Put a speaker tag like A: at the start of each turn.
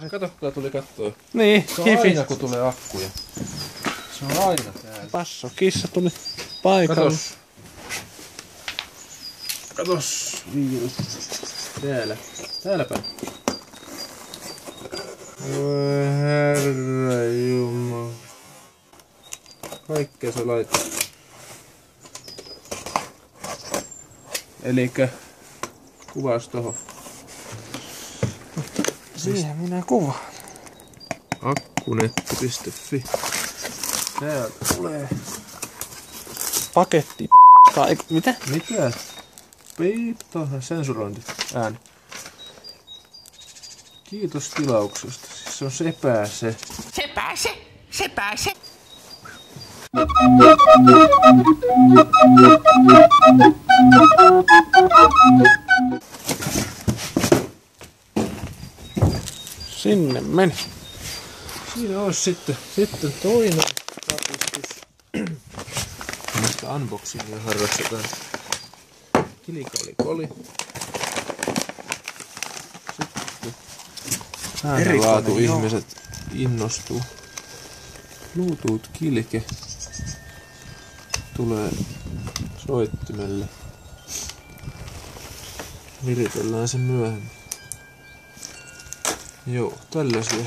A: Kato, kyllä tuli kattoa.
B: Niin,
A: Se on aina kun tulee akkuja. Se on aina täällä.
B: Passo, kissa tuli paikalle.
A: Katos. Katos. Viiru. Täällä. Täällä päin. Voi herra jumala. Kaikkea se laittaa. Elikkä kuvaus tohon.
B: Siihen minä kuvaan.
A: Akkunetti.fi Täältä tulee.
B: Paketti. Tai mitä?
A: Mitä? Piip, tuohon sensurointi ääni. Kiitos tilauksesta. Siis se on sepää se.
C: Se pääse, se pääse.
B: Sinne meni.
A: Siinä olisi sitten, sitten toinen rapistus. Mistä unboxingia harrastetaan. Kilikoli koli. Sitten äänenlaatu ihmiset innostuu. Bluetooth kilke tulee soittimelle. Viritellään se myöhemmin. Joo, tällaisia.